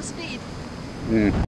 to speed. Mm.